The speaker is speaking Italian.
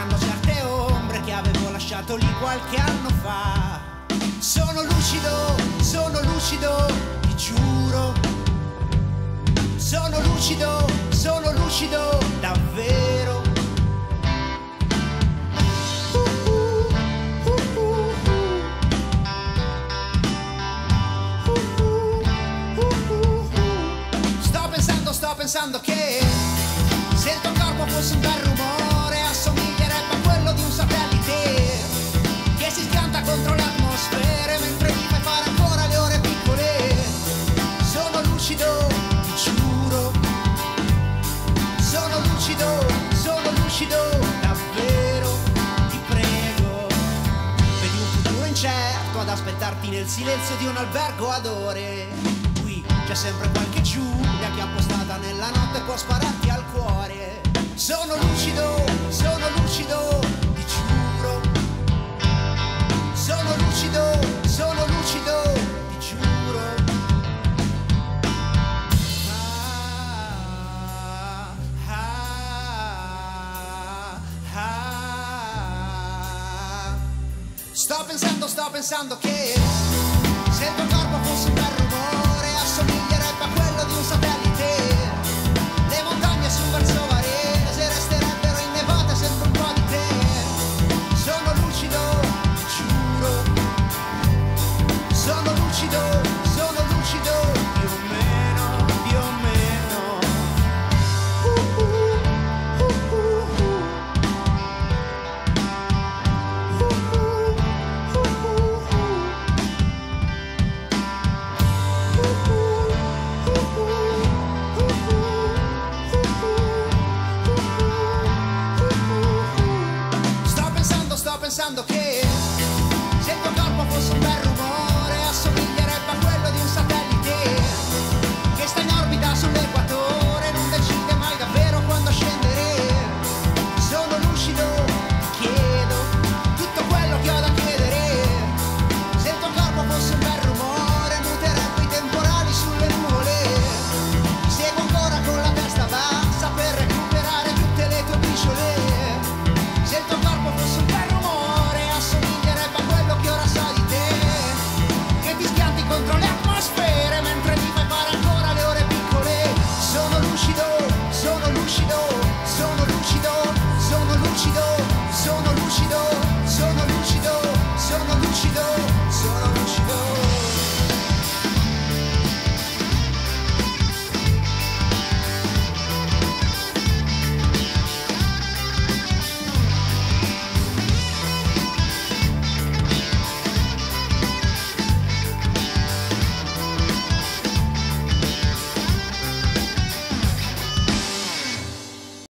cercando certe ombre che avevo lasciato lì qualche anno fa. Sono lucido, sono lucido, ti giuro. Sono lucido, sono lucido, davvero. Sto pensando, sto pensando che se il tuo corpo fosse un bel rumore nel silenzio di un albergo ad ore. Qui c'è sempre qualche Giulia Sto pensando, sto pensando che se il tuo corpo